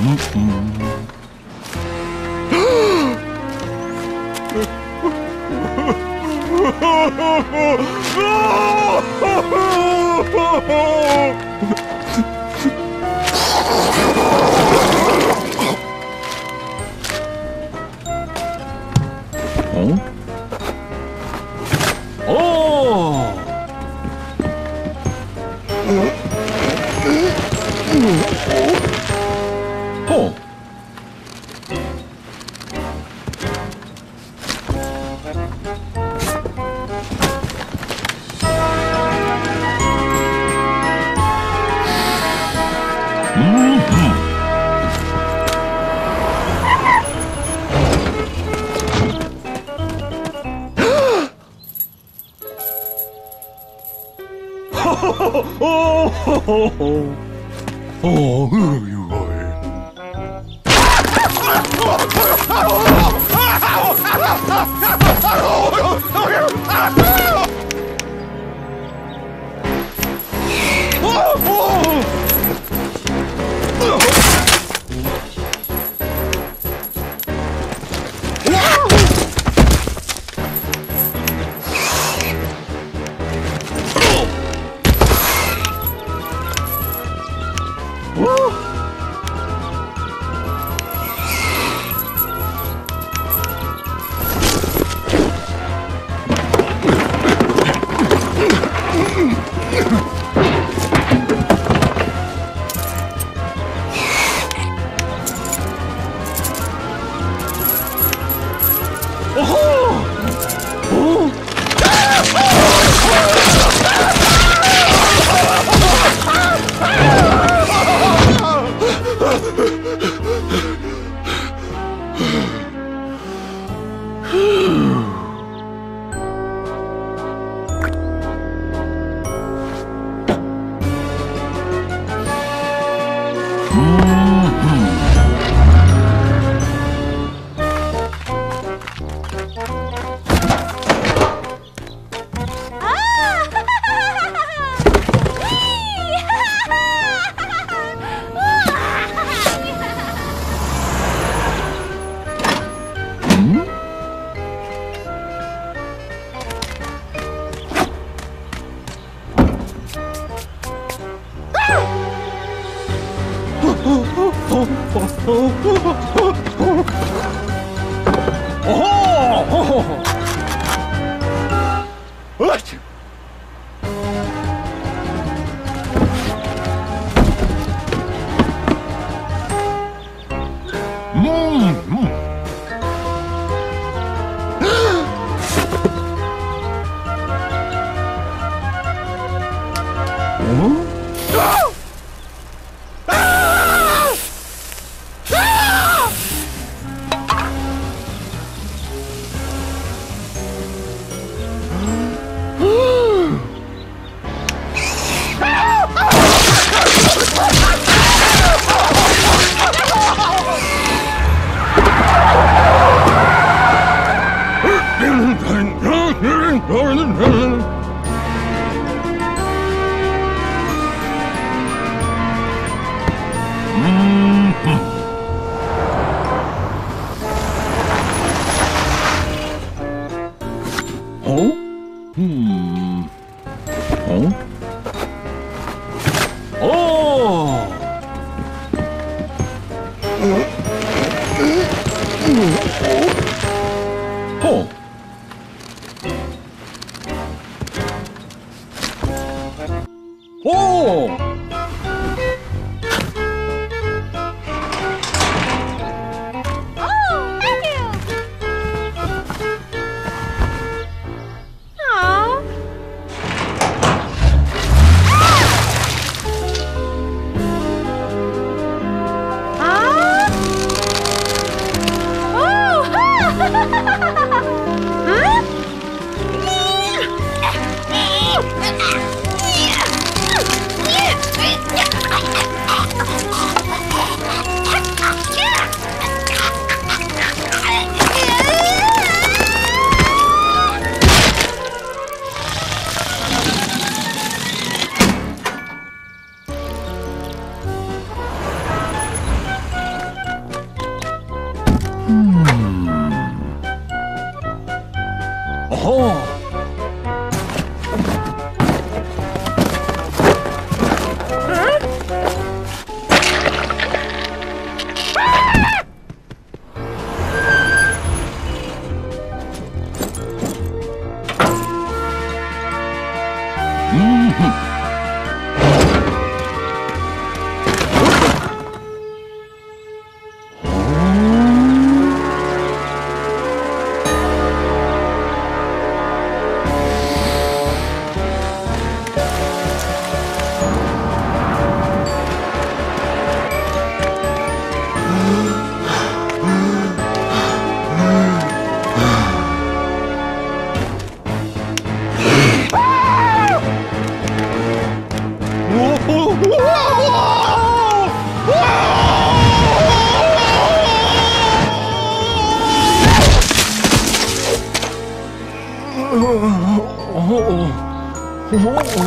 Mm-hmm. 어? 어? 어? Oh, Woo! Mm-hmm. Ого! Ось! Mm-hmm. Oh! Mm-hmm. Oh!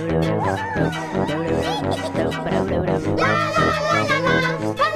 la la la la